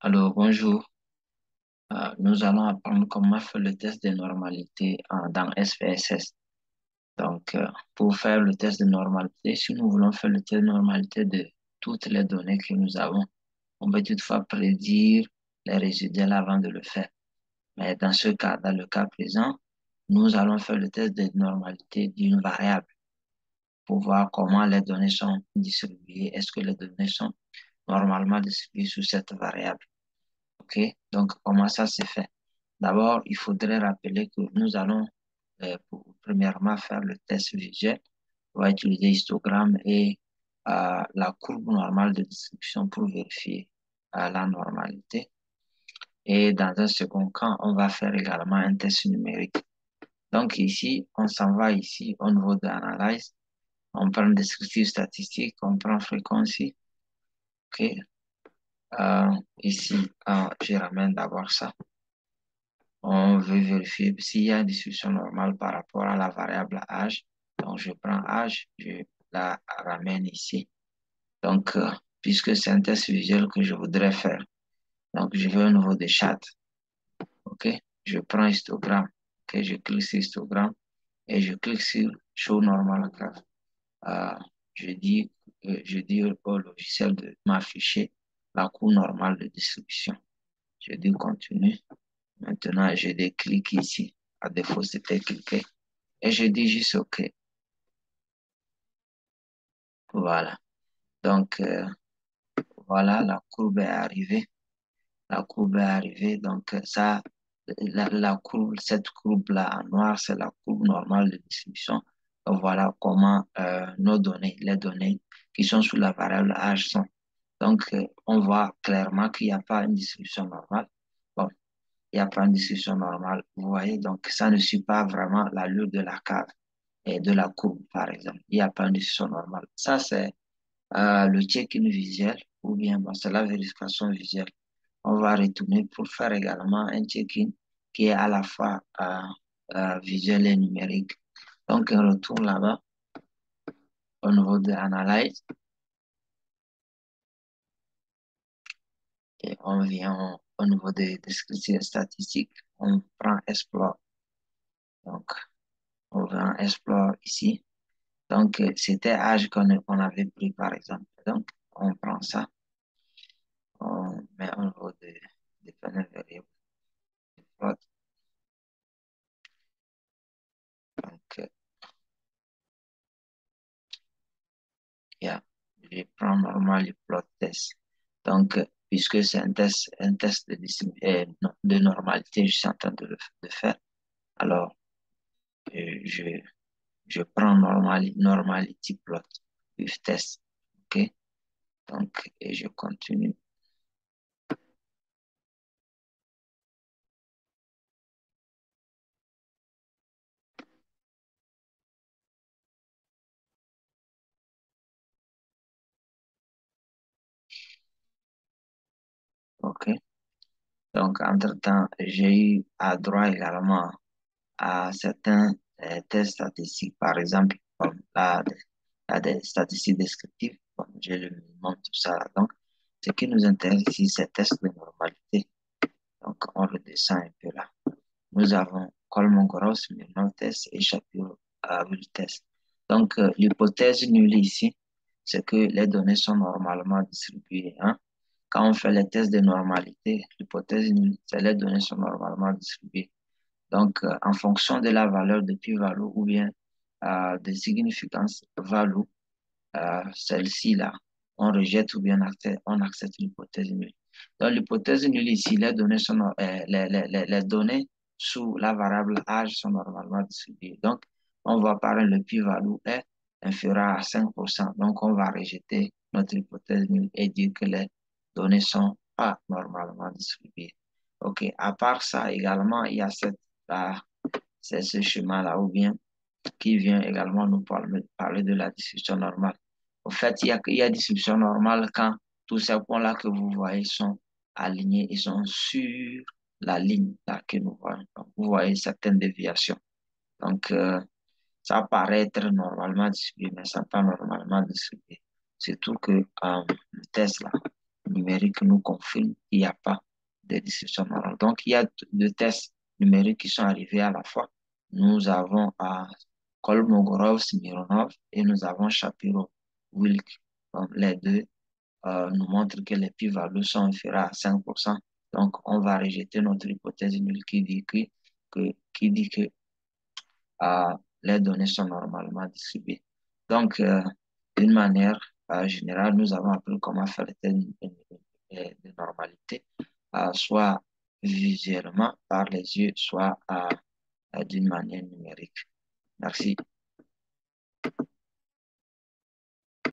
Alors, bonjour. Euh, nous allons apprendre comment faire le test de normalité en- dans SPSS. Donc, euh, pour faire le test de normalité, si nous voulons faire le test de normalité de toutes les données que nous avons, on peut toutefois prédire les résidus avant de le faire. Mais dans ce cas, dans le cas présent, nous allons faire le test de normalité d'une variable pour voir comment les données sont distribuées. Est-ce que les données sont normalement distribuées sous cette variable? OK? Donc, comment ça se fait? D'abord, il faudrait rappeler que nous allons, euh, premièrement, faire le test visuel. On va utiliser histogramme et euh, la courbe normale de distribution pour vérifier euh, la normalité. Et dans un second cas, on va faire également un test numérique. Donc ici, on s'en va ici au niveau de l'analyse. On prend descriptif statistique, on prend fréquence. OK? Euh, ici, euh, je ramène d'abord ça. On veut vérifier s'il y a une distribution normale par rapport à la variable âge. Donc, je prends âge, je la ramène ici. Donc, euh, puisque c'est un test visuel que je voudrais faire, donc je vais au niveau des chats. OK? Je prends histogramme. OK? Je clique sur histogramme et je clique sur Show Normal Graph. Euh, je dis, je dis au logiciel de m'afficher la courbe normale de distribution. Je dis continue. Maintenant, je déclique ici. À défaut, c'était cliqué. Et je dis juste OK. Voilà. Donc, euh, voilà, la courbe est arrivée. La courbe est arrivée. Donc, ça, la, la courbe, cette courbe-là en noir, c'est la courbe normale de distribution. Voilà comment euh, nos données, les données qui sont sous la variable âge sont. Donc, euh, on voit clairement qu'il n'y a pas une distribution normale. Bon, il n'y a pas une distribution normale. Vous voyez, donc ça ne suit pas vraiment l'allure de la cave et de la courbe, par exemple. Il n'y a pas une distribution normale. Ça, c'est euh, le check-in visuel ou bien c'est la vérification visuelle. On va retourner pour faire également un check-in qui est à la fois euh, visuel et numérique. Donc, on retourne là-bas au niveau de l'analyse. Et on vient au niveau des descriptions statistiques. On prend Explore. Donc, on va Explore ici. Donc, c'était âge qu'on on avait pris, par exemple. Donc, on prend ça. On met au niveau de, de panel variable. Plot. Donc, euh, yeah. Je prends normalement le plot test. Donc, puisque c'est un test, un test de, euh, de normalité, je suis en train de le de faire. Alors, euh, je, je prends normal, normality plot with test. OK? Donc, et je continue. Donc, entre-temps, j'ai eu à droit également à certains euh, tests statistiques, par exemple, comme des- là, des statistiques descriptives, j'ai le minimum, tout ça. Donc, ce qui nous intéresse ici, c'est test de normalité. Donc, on redescend un peu là. Nous avons Coleman-Gross, Milnor test et Shapiro test. Donc, euh, l'hypothèse nulle ici, c'est que les données sont normalement distribuées. Hein? Quand on fait les tests de normalité, l'hypothèse nulle, c'est les données sont normalement distribuées. Donc, euh, en fonction de la valeur de p-value ou bien euh, de significance value, euh, celle-ci là, on rejette ou bien on accepte l'hypothèse nulle. Dans l'hypothèse nulle ici, les données sont, les, données sous la variable âge sont normalement distribuées. Donc, on va parler le p-value est inférieur à 5%. Donc, on va rejeter notre hypothèse nulle et dire que les données sont pas normalement distribuées. OK. À part ça, également, il y a cette, là, c'est ce schéma-là, ou bien qui vient également nous parler, de la distribution normale. Au fait, il y a, il y distribution normale quand tous ces points-là que vous voyez sont alignés, ils sont sur la ligne là que nous voyons. Vous voyez certaines déviations. Donc, euh, ça paraît être normalement distribué, mais ça n'est pas normalement distribué. Surtout que euh, le test là, numérique nous confirme qu'il n'y a pas de distribution normale. Donc, il y a deux tests numériques qui sont arrivés à la fois. Nous avons à Kolmogorov, Smironov et nous avons Shapiro-Wilk. Les deux euh, nous montrent que les p-values sont inférieures à 5%. Donc, on va rejeter notre hypothèse nulle qui dit que, que qui dit que euh, les données sont normalement distribuées. Donc, euh, d'une manière générale, nous avons appris comment faire les tests de, normalité, soit visuellement par les yeux, soit d'une manière numérique. Merci.